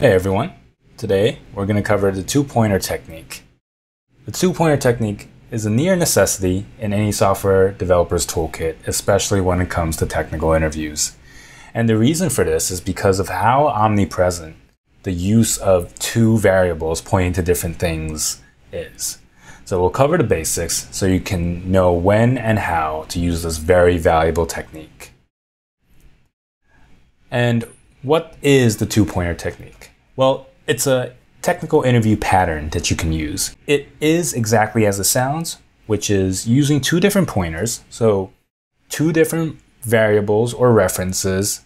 Hey everyone. Today we're going to cover the two-pointer technique. The two-pointer technique is a near necessity in any software developer's toolkit, especially when it comes to technical interviews. And the reason for this is because of how omnipresent the use of two variables pointing to different things is. So we'll cover the basics so you can know when and how to use this very valuable technique. And what is the two-pointer technique? Well, it's a technical interview pattern that you can use. It is exactly as it sounds, which is using two different pointers, so two different variables or references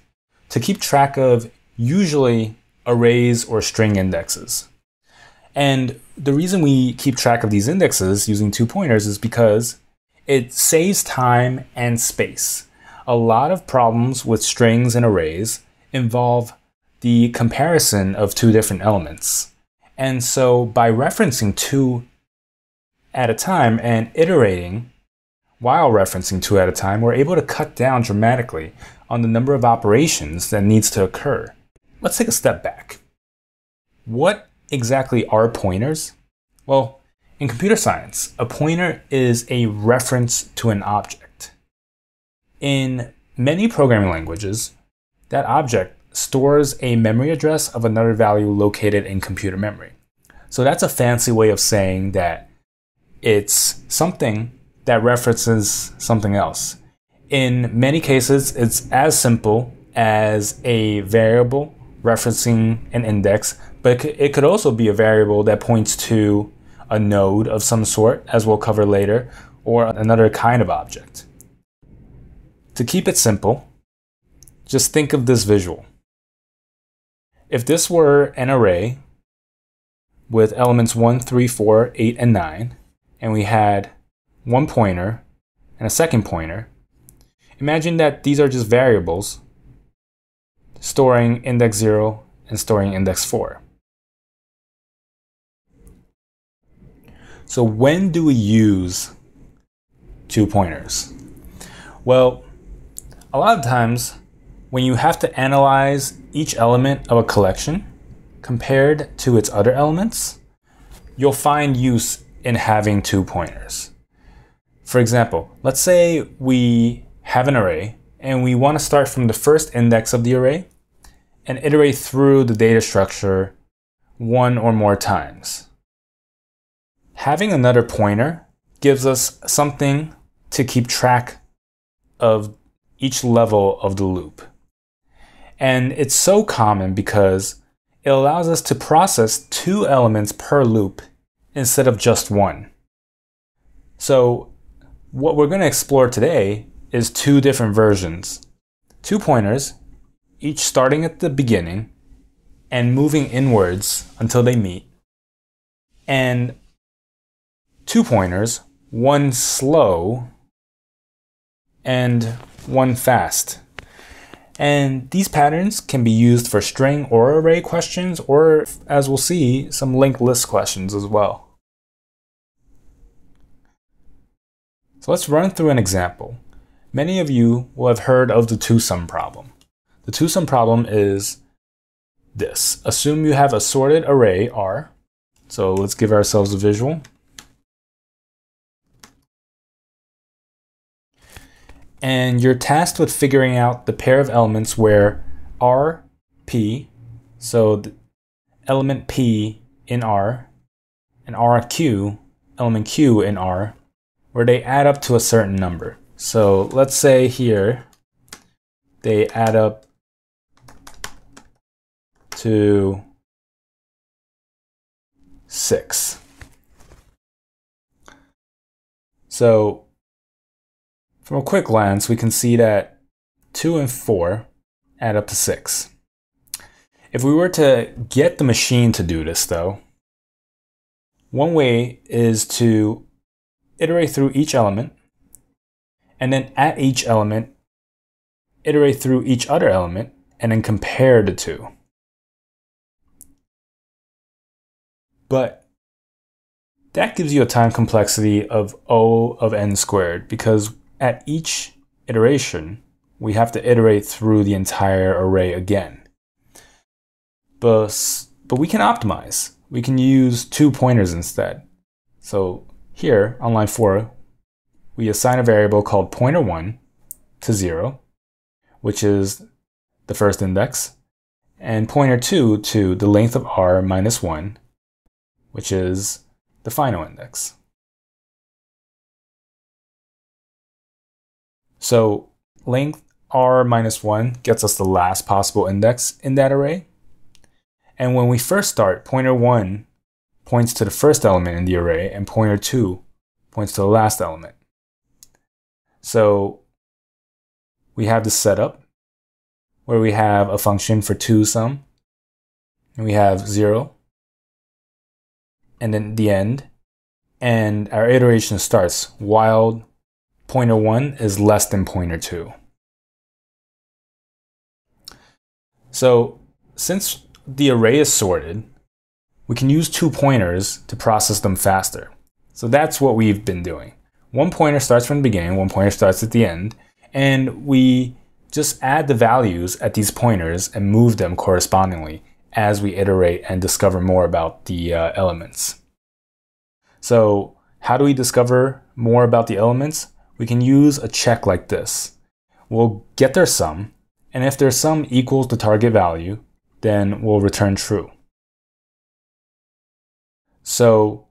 to keep track of usually arrays or string indexes. And the reason we keep track of these indexes using two pointers is because it saves time and space. A lot of problems with strings and arrays involve the comparison of two different elements. And so by referencing two at a time and iterating while referencing two at a time, we're able to cut down dramatically on the number of operations that needs to occur. Let's take a step back. What exactly are pointers? Well, in computer science, a pointer is a reference to an object. In many programming languages, that object stores a memory address of another value located in computer memory. So that's a fancy way of saying that it's something that references something else. In many cases, it's as simple as a variable referencing an index, but it could also be a variable that points to a node of some sort, as we'll cover later, or another kind of object. To keep it simple, just think of this visual. If this were an array with elements 1, 3, 4, 8, and 9, and we had one pointer and a second pointer, imagine that these are just variables storing index 0 and storing index 4. So when do we use two pointers? Well, a lot of times when you have to analyze each element of a collection compared to its other elements, you'll find use in having two pointers. For example, let's say we have an array and we want to start from the first index of the array and iterate through the data structure one or more times. Having another pointer gives us something to keep track of each level of the loop. And it's so common because it allows us to process two elements per loop instead of just one. So what we're going to explore today is two different versions. Two pointers, each starting at the beginning and moving inwards until they meet. And two pointers, one slow and one fast. And these patterns can be used for string or array questions, or as we'll see, some linked list questions as well. So let's run through an example. Many of you will have heard of the two-sum problem. The two-sum problem is this. Assume you have a sorted array R. So let's give ourselves a visual. And you're tasked with figuring out the pair of elements where R, P, so element P in R, and RQ, element Q in R, where they add up to a certain number. So let's say here they add up to 6. So from a quick glance, we can see that 2 and 4 add up to 6. If we were to get the machine to do this, though, one way is to iterate through each element, and then at each element, iterate through each other element, and then compare the two. But that gives you a time complexity of O of n squared because at each iteration, we have to iterate through the entire array again. but, but we can optimize. We can use two pointers instead. So here on line 4, we assign a variable called pointer1 to 0, which is the first index, and pointer2 to the length of r minus 1, which is the final index. So length r minus 1 gets us the last possible index in that array. And when we first start, pointer 1 points to the first element in the array, and pointer 2 points to the last element. So we have this setup where we have a function for 2 sum, and we have 0, and then the end, and our iteration starts while pointer 1 is less than pointer 2. So since the array is sorted, we can use two pointers to process them faster. So that's what we've been doing. One pointer starts from the beginning, one pointer starts at the end, and we just add the values at these pointers and move them correspondingly as we iterate and discover more about the uh, elements. So how do we discover more about the elements? We can use a check like this. We'll get their sum, and if their sum equals the target value, then we'll return true. So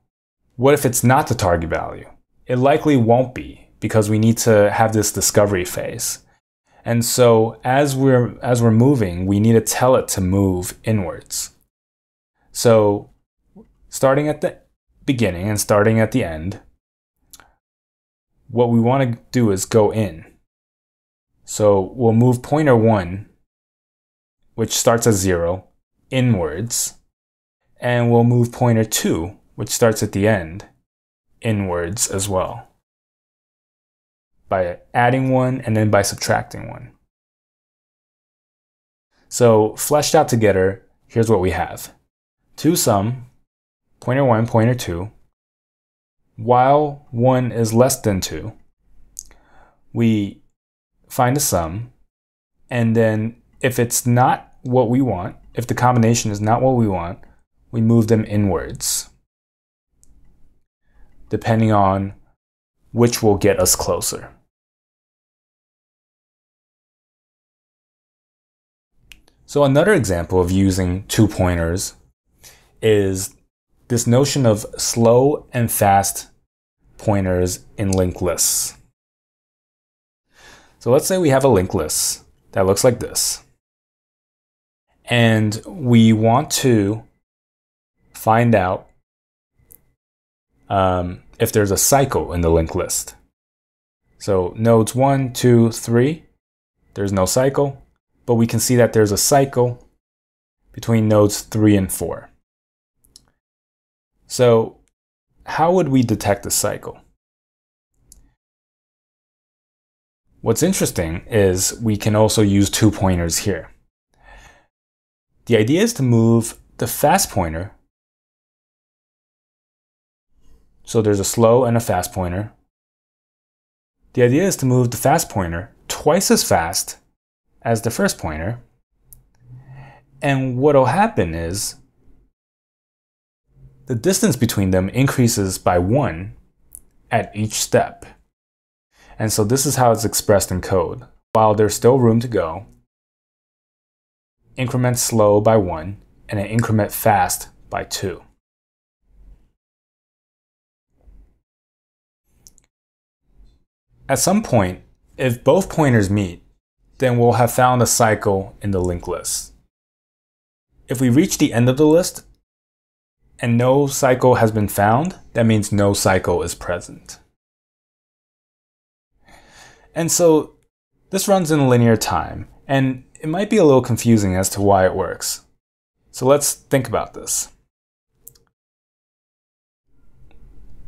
what if it's not the target value? It likely won't be because we need to have this discovery phase. And so as we're as we're moving, we need to tell it to move inwards. So starting at the beginning and starting at the end, what we want to do is go in. So we'll move pointer 1, which starts at 0, inwards, and we'll move pointer 2, which starts at the end, inwards as well by adding one and then by subtracting one. So fleshed out together, here's what we have. Two sum, pointer 1, pointer 2, while 1 is less than 2, we find a sum, and then if it's not what we want, if the combination is not what we want, we move them inwards, depending on which will get us closer. So another example of using two pointers is this notion of slow and fast pointers in linked lists. So let's say we have a linked list that looks like this. And we want to find out um, if there's a cycle in the linked list. So nodes 1, 2, 3, there's no cycle but we can see that there's a cycle between nodes 3 and 4. So how would we detect a cycle? What's interesting is we can also use two pointers here. The idea is to move the fast pointer. So there's a slow and a fast pointer. The idea is to move the fast pointer twice as fast as the first pointer. And what'll happen is the distance between them increases by one at each step. And so this is how it's expressed in code. While there's still room to go, increment slow by one and an increment fast by two. At some point, if both pointers meet, then we'll have found a cycle in the linked list. If we reach the end of the list and no cycle has been found, that means no cycle is present. And so this runs in linear time, and it might be a little confusing as to why it works. So let's think about this.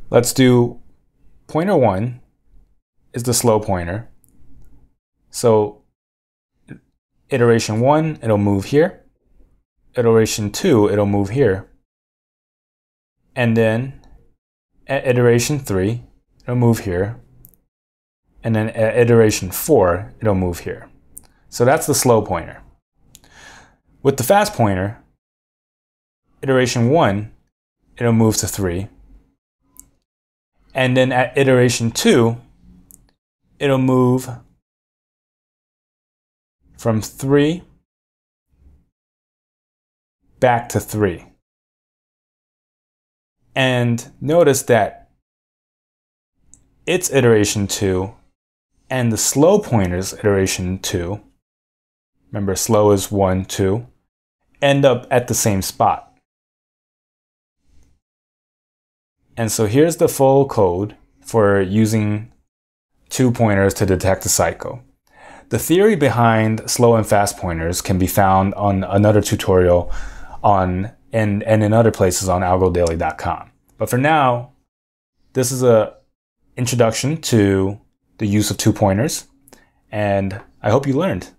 Let's do pointer 1 is the slow pointer. So iteration 1, it'll move here. Iteration 2, it'll move here. And then at iteration 3, it'll move here. And then at iteration 4, it'll move here. So that's the slow pointer. With the fast pointer, iteration one, it'll move to three. And then at iteration two, it'll move from three back to three. And notice that its iteration two and the slow pointer's iteration two, remember slow is one, two, end up at the same spot. And so here's the full code for using two pointers to detect a cycle. The theory behind slow and fast pointers can be found on another tutorial on and, and in other places on algodaily.com. But for now, this is a introduction to the use of two pointers, and I hope you learned.